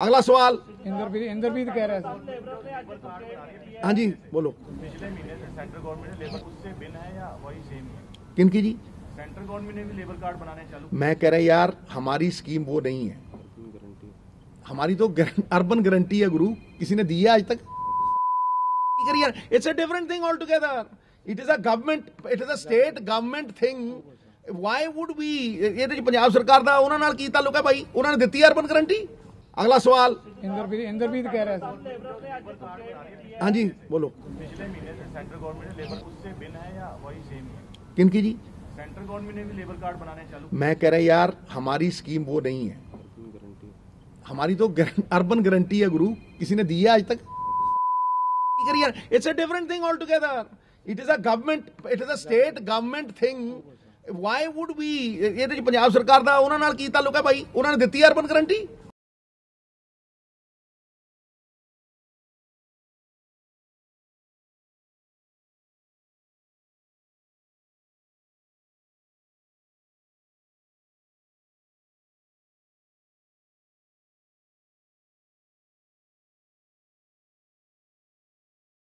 ਅਗਲਾ ਸਵਾਲ ਇੰਦਰਪ੍ਰੀਤ ਇੰਦਰਪ੍ਰੀਤ ਕਹਿ ਰਿਹਾ ਸੀ ਹਾਂਜੀ ਬੋਲੋ पिछले महीने से सेंट्रल गवर्नमेंट ने लेबर उससे बिल है या वही सेम ही है किनकी जी सेंट्रल गवर्नमेंट ने भी लेबर कार्ड बनाने चालू मैं कह रहा यार हमारी स्कीम वो नहीं है हमारी तो अर्बन गारंटी है गुरु किसी ने दी है आज तक it's a different thing altogether it is a government it is a state government thing why would ਵੀ ਇਹਦੇ ਚ ਪੰਜਾਬ ਸਰਕਾਰ ਦਾ ਉਹਨਾਂ ਨਾਲ ਕੀ ਤਾਲੁਕ ਹੈ ਭਾਈ ਉਹਨਾਂ ਨੇ ਦਿੱਤੀ ਅਰਬਨ ਗਾਰੰਟੀ ਅਗਲਾ ਸਵਾਲ ਇੰਦਰਪ੍ਰੀਤ ਇੰਦਰਪ੍ਰੀਤ ਕਹਿ ਰਿਹਾ ਸੀ ਹਾਂਜੀ ਬੋਲੋ पिछले महीने से सेंट्रल गवर्नमेंट ने लेबर उससे बिल है या वही सेम ही है किनकी जी सेंट्रल गवर्नमेंट ने भी लेबर कार्ड बनाने चालू मैं कह रहा यार हमारी स्कीम वो नहीं है हमारी तो अर्बन गारंटी है गुरु किसी ने दी है आज तक it's a different thing altogether it is a government it is a state government thing why would ਵੀ ਇਹਦੇ ਚ ਪੰਜਾਬ ਸਰਕਾਰ ਦਾ ਉਹਨਾਂ ਨਾਲ ਕੀ ਤਾਲੁਕ ਹੈ ਭਾਈ ਉਹਨਾਂ ਨੇ ਦਿੱਤੀ ਅਰਬਨ ਗਾਰੰਟੀ